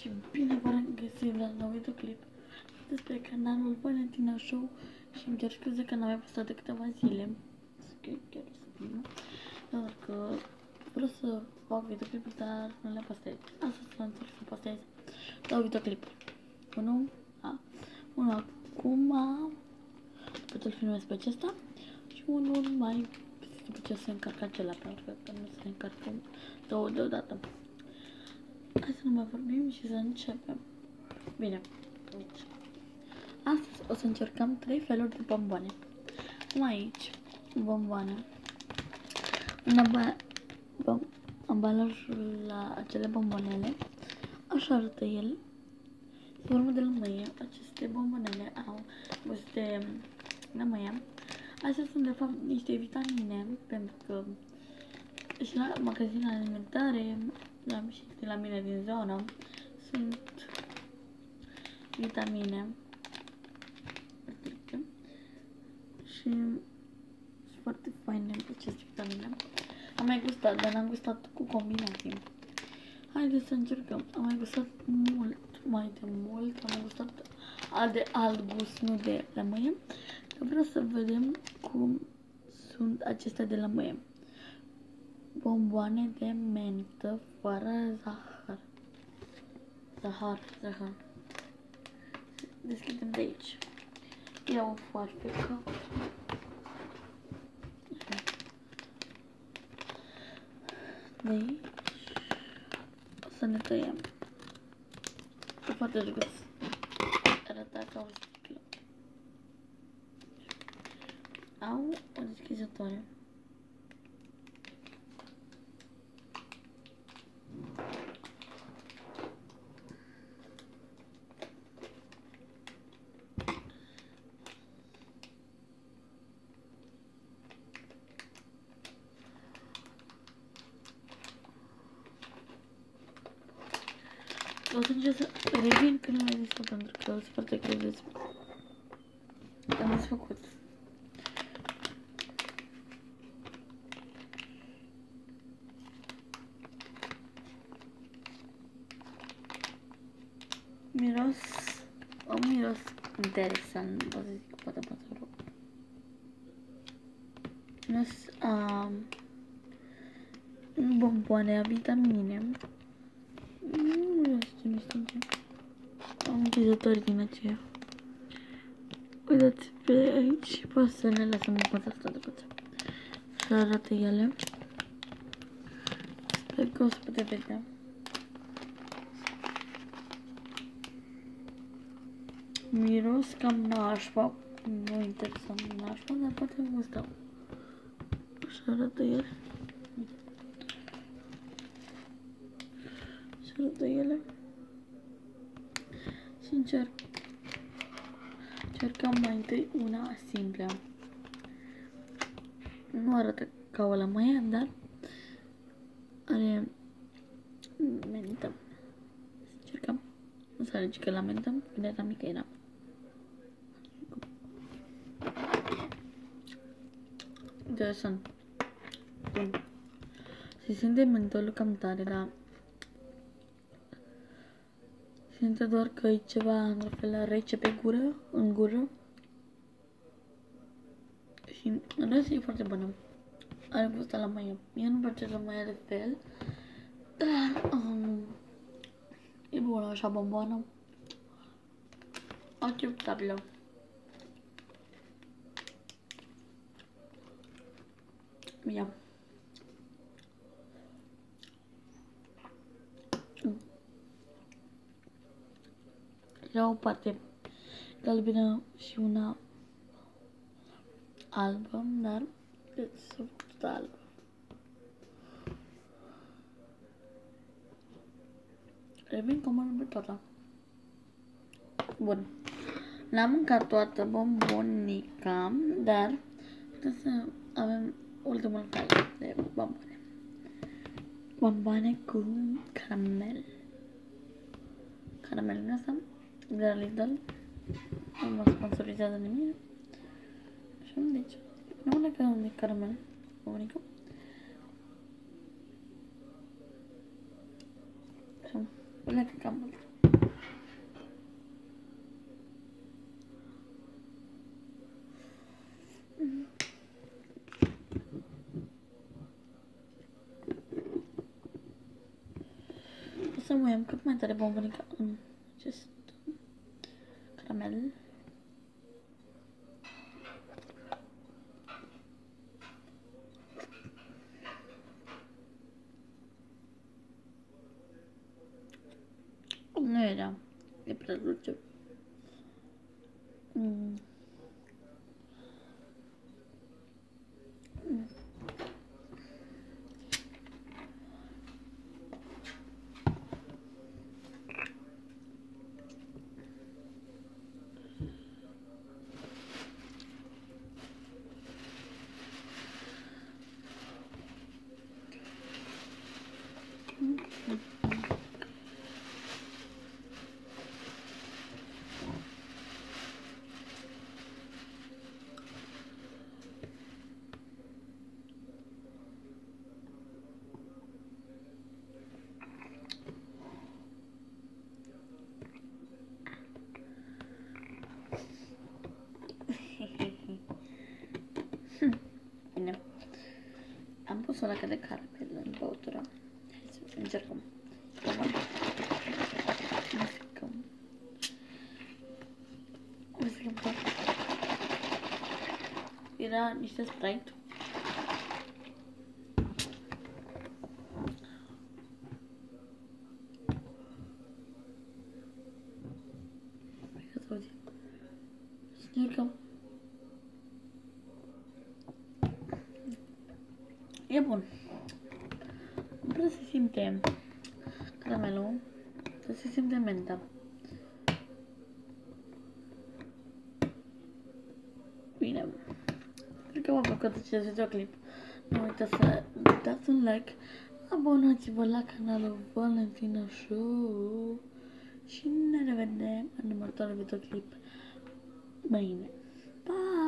și bine v-am găsit la un videoclip despre canalul Valentina Show și îmi cer scuze că n-am mai postat de câteva zile. Că chiar o să vină. Doar că vreau să fac videoclipuri, dar nu le postez. Asta să încerc să postez două videoclipuri. Unul, a, unul acum, după ce îl filmez pe acesta, și unul mai după ce se încarcă acela, pentru că nu se încarcă două deodată. Hai să nu mai vorbim și să începem. Bine, deci, astăzi o să încercăm trei feluri de bomboane. Cum aici, bomboane. În aba, bom, ambalajul la acele bombonele, așa arată el. Se urmă de lămâie, aceste bombonele au aceste lămâie. Astea sunt de fapt niște vitamine, pentru că și la magazine alimentare, la, și de la mine din zonă, sunt vitamine și sunt foarte faine aceste vitamine. Am mai gustat, dar n-am gustat cu combinații. Haideți să încercăm. Am mai gustat mult, mai de mult. Am mai gustat de alt gust, nu de lămâie. Vreau să vedem cum sunt acestea de lămâie bomboane de mentă fără zahăr. Zahăr, zahăr. Deschidem de aici. Ia o foarfecă. De aici. O să ne tăiem. E foarte drăguț. Arăta ca o sticlă. Au o deschizătoare. O să încerc să revin când mai zis pentru că sunt foarte greu de Am desfăcut. Miros, un miros interesant, o să zic, poate poate rog. Miros a um, bomboane a vitamine. Nu știu ce mi Am utilizători din aceea. Uitați pe aici și poate să ne lăsăm în fața asta de puțin. Așa arată ele. Sper că o să puteți vedea. Miros cam nașpa. Nu interesant nașpa, dar poate gustau. Așa arată ele. arată ele. Și încerc. Încercăm mai întâi una simplă. Nu arată ca o lămâie, dar are mentă. Încercăm. Nu să alege că la mentă, când era mică era. Interesant. Bun. Se simte mentolul cam tare, dar Simte doar că e ceva în fel rece pe gură, în gură. Și în rest e foarte bună. Are gust la maia. Mie nu place la maia de fel. Dar um, e bună așa bomboană. Acceptabilă. Ia. Era o parte galbenă și una albă, dar deci s-a făcut albă. Revin cu mână pe toată. Bun. N-am mâncat toată bombonica, dar putem să avem ultimul fel de bomboane. Bomboane cu caramel. Caramelul ăsta de la Lidl. Nu mă de mine Și am deci, nu mă leagă de caramel, comunicăm. Așa, până că cam mult. Să mă iau cât mai tare bombonica în acest caramel. Nu era. E prea dulce. Mm. Mm. Am pus o lacă de caramel în băutură. Hai să încercăm. Măsicăm. Măsicăm tot. Era niște Sprite. Hai că auzi. Să încercăm. E bun. Nu prea se simte caramelul, dar se simte menta. Bine. Cred că v-a plăcut acest videoclip. Nu uitați să dați un like, abonați-vă la canalul Valentina Show și ne revedem în următorul videoclip mâine. Pa!